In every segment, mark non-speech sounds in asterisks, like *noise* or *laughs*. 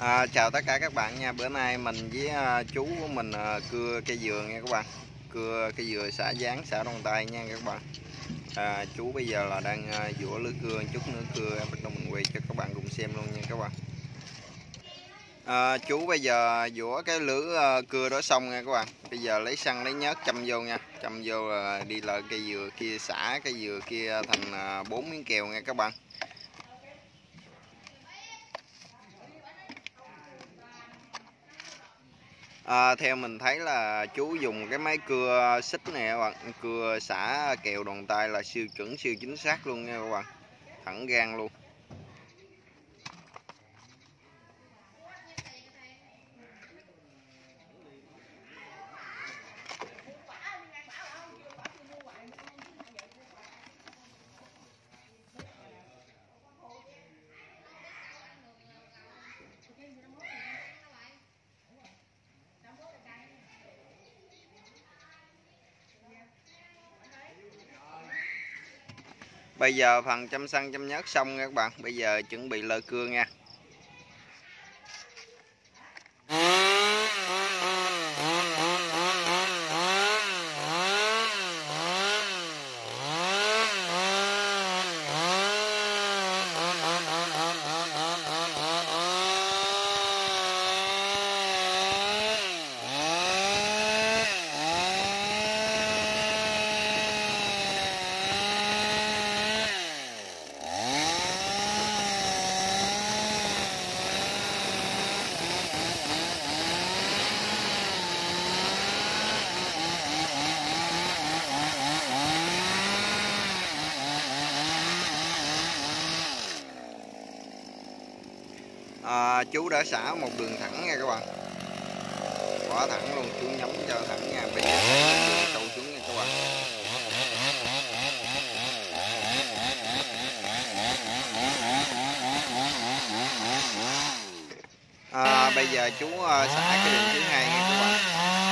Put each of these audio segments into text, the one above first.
À, chào tất cả các bạn nha. Bữa nay mình với uh, chú của mình uh, cưa cây dừa nha các bạn. Cưa cây dừa xã Giáng xã Đông Tây nha các bạn. À, chú bây giờ là đang à, dũa lưới cưa chút nữa cưa bắt đầu mình quay cho các bạn cùng xem luôn nha các bạn. À, chú bây giờ dũa cái lưới uh, cưa đó xong nha các bạn. Bây giờ lấy xăng lấy nhớt châm vô nha. Châm vô uh, đi lợi cây dừa kia xả cây dừa kia thành à, bốn miếng kèo nha các bạn. À, theo mình thấy là chú dùng cái máy cưa xích này các bạn. Cưa xả kèo đòn tay là siêu chuẩn siêu chính xác luôn nha các bạn. Thẳng gan luôn. Bây giờ phần chăm xăng chăm nhớt xong nha các bạn. Bây giờ chuẩn bị lơ cưa nha. Chú đã xả một đường thẳng nha các bạn. Quá thẳng luôn chú nhắm cho thẳng nha. Bây giờ đường sâu xuống nha các bạn. À, bây giờ chú ờ, xả cái đường thứ hai nha các bạn.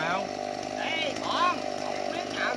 mày không? Đi, con, không miếng nào.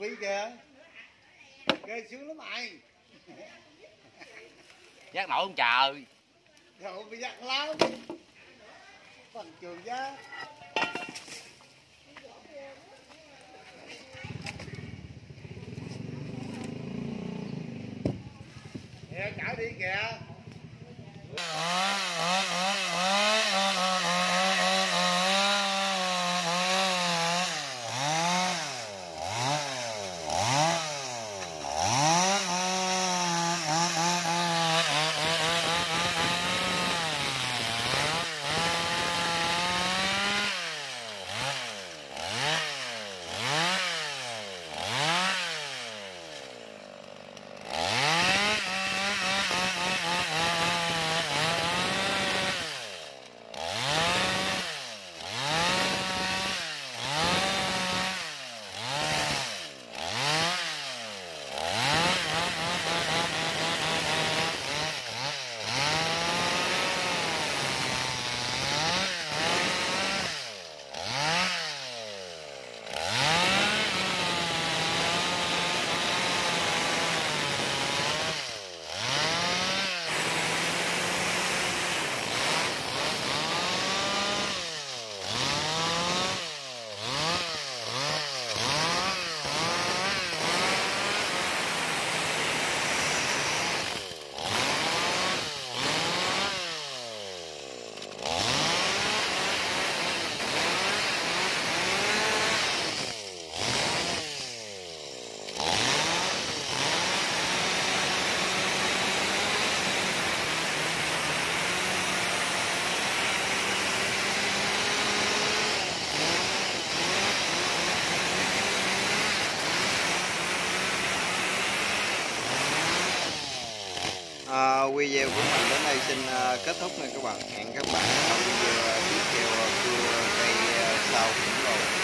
Quý kìa. Kê xuống lắm mày. *laughs* giác nổi không trời Rồi bị giác lắm. Bằng trường giá. Chở đi kìa. à, video của mình đến đây xin ờ, kết thúc nha các bạn hẹn các bạn ở video tiếp theo ờ, cưa cây sau cũng rồi.